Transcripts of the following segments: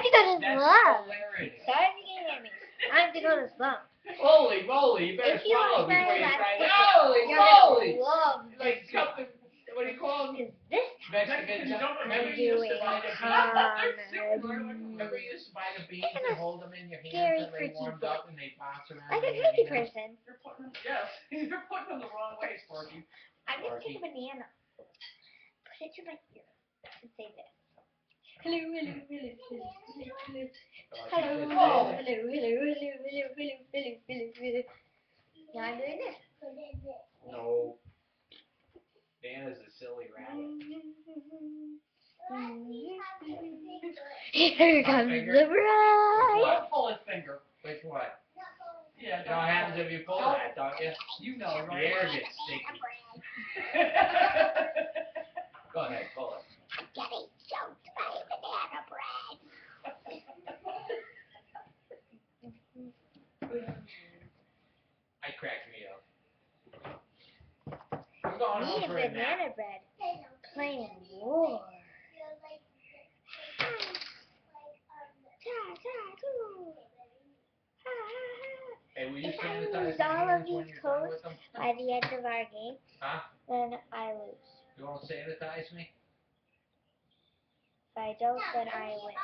To to That's slum. hilarious. Time to get at me. Time to go to slum. Holy moly, you better If you swallow like before you try that. Holy moly! Like something, what do you call them? Cause this Mexican. Remember I'm you used to buy the beans? Remember you used to buy the beans and hold them in your hands and they warmed up and they bounce around. like a cookie person. You're putting yes, you're putting them the wrong way, Sparky. I'm gonna take a banana, put it to my ear, and say this. Hello, hello, hello, hello, hello, hello, she hello, just hello, did it. hello, hello, hello, hello, hello, hello, hello. Now I'm doing this. No. Dan is a silly rabbit. Here comes the bride. Don't pull his finger. Which one? Yeah, You know what happens if you pull that, don't you? You know, Your right? hair gets sticky. Go ahead, pull it. Getting soaked by banana bread. I cracked me up. We're going Me home and for a nap. Banana bread playing war. Hey, If I sanitize lose my all of these you're done coats- By the end of our game, Huh? then I lose. You won't sanitize me? If I don't, then I win.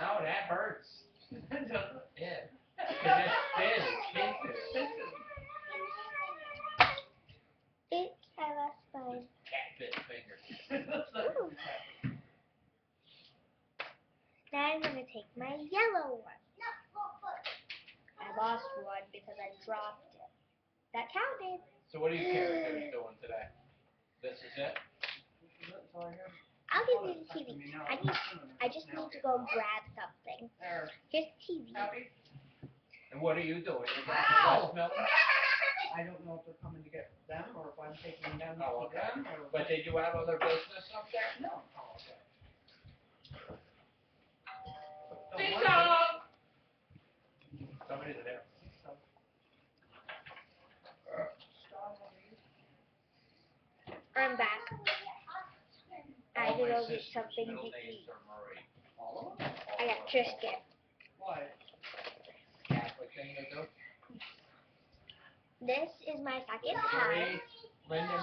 No, that hurts. Yeah. Because it's thin, it's thin. It, I lost mine. Cat bit finger. Ooh. Now I'm gonna take my yellow one. I lost one because I dropped it. That counted. So what are your characters doing today? This is it? That's all I have. I'll give you the TV. I need. I just need to go grab something. Here's the TV. Happy? And what are you doing? You're going Ow! to West Milton? I don't know if they're coming to get them or if I'm taking them Oh, to okay. them. But they do have other business up there? No. Oh, okay. Don't Ding worry. dong! Somebody's there. I'm back. I All my go get something to eat. are Murray. All of them? I got Tristan. Why? Catholic thing. This is my second time.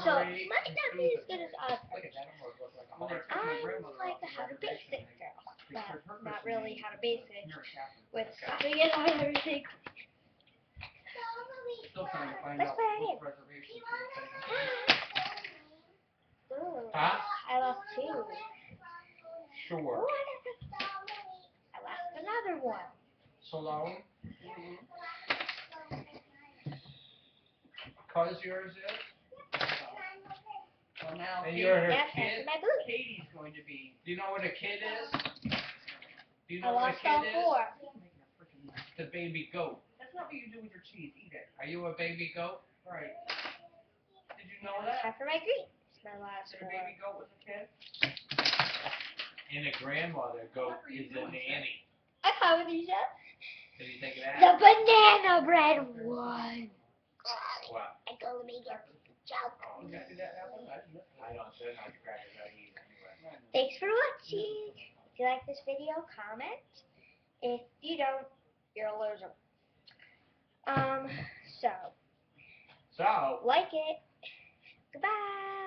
So and not be as good as others. Look at that, almost looks like a When they heart. took my I'm like a how to basic girl, but not really how to basic with stuffing on everything. Still trying to find Let's play our which game. reservation she was taking. Ooh, Huh? I lost two. Sure. I lost, another one. Salone, Mhm. cause yours is? Well, now And Katie- you're her Yes, kid? my blue. Katie's going to be Do you know what a kid is? Do you I know what a lost all kid is? four. making a freaking mess. The baby goat. That's not what you do with your cheese. Eat it. Are you a baby goat? Right. Did you know that? Time for my green. It's my last That a four. baby goat was a kid? And a grandmother goat is a nanny. A combination. Did you think of The banana bread one. What? I go make a joke. Oh, Did you okay. that happen? I didn't. I don't, they're not crackers I eat anyway. Thanks for watching. If you like this video, comment. If you don't, you're a loser. Um, so, So, like it. Goodbye.